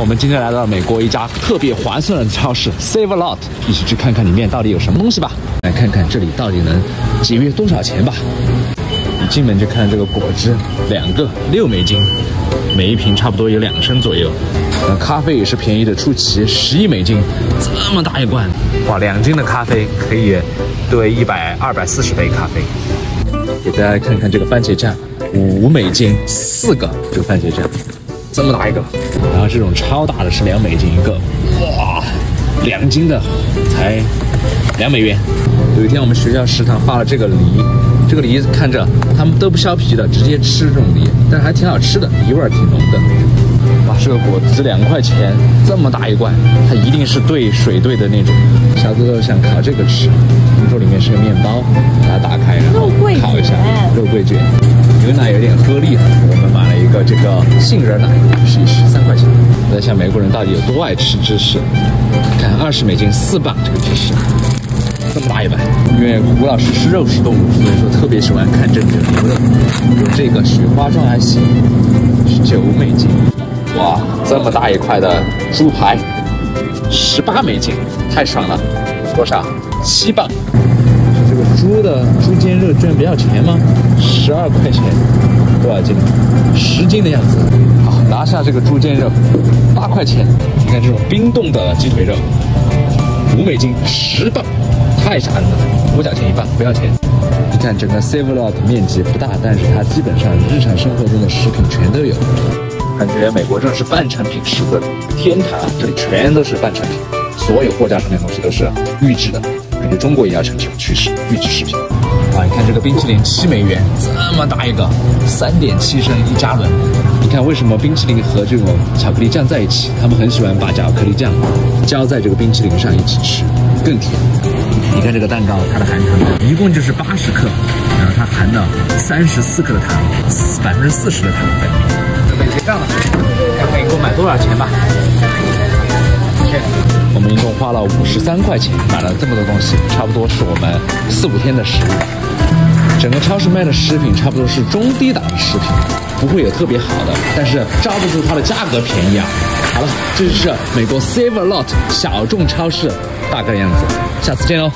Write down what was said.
我们今天来到美国一家特别划算的超市 Save a Lot，一起去看看里面到底有什么东西吧。来看看这里到底能节约多少钱吧。一进门就看这个果汁，两个六美金，每一瓶差不多有两升左右。那咖啡也是便宜的出奇，十一美金，这么大一罐，哇，两斤的咖啡可以兑一百二百四十杯咖啡。给大家看看这个番茄酱，五美金四个，这个番茄酱这么大一个，然后这种超大的是两美金一个，哇，两斤的才两美元。有一天我们学校食堂发了这个梨，这个梨看着他们都不削皮的，直接吃这种梨，但是还挺好吃的，梨味儿挺浓的。哇，这个果子两块钱，这么大一罐，它一定是兑水兑的那种。小哥哥想烤这个吃，听说里面是个面包，把它打开然后烤一下，肉桂卷，杏仁奶，试一试，三块钱。我在想美国人到底有多爱吃芝士？看二十美金四磅这个芝士。这么大一碗，因为胡老师是肉食动物，所以说特别喜欢看这种牛肉。有这个雪花状还行，九美金。哇，这么大一块的猪排，十八美金，太爽了！多少？七磅。这个猪的猪肩肉居然不要钱吗？十二块钱，多少斤？十斤的样子。好，拿下这个猪肩肉，八块钱。你看这种冰冻的鸡腿肉，五美金，十磅。太吓人了，五角钱一磅，不要钱。你看整个 Save a Lot 面积不大，但是它基本上日常生活中的食品全都有。感觉美国真是半成品市的天堂啊，这里全都是半成品，所有货架上面东西都是预制的。感觉中国也要成这种趋势，预制食品。看这个冰淇淋七美元，这么大一个，三点七升一加仑。你看为什么冰淇淋和这种巧克力酱在一起？他们很喜欢把巧克力酱浇在这个冰淇淋上一起吃，更甜。你看这个蛋糕，它的含糖量一共就是八十克，然后它含了三十四克的糖，百分之四十的糖分。准备结账了，看看一共买多少钱吧。我们一共花了五十三块钱，买了这么多东西，差不多是我们四五天的食物。整个超市卖的食品差不多是中低档的食品，不会有特别好的，但是抓不住它的价格便宜啊。好了，这就是美国 Save a Lot 小众超市大概的样子，下次见哦。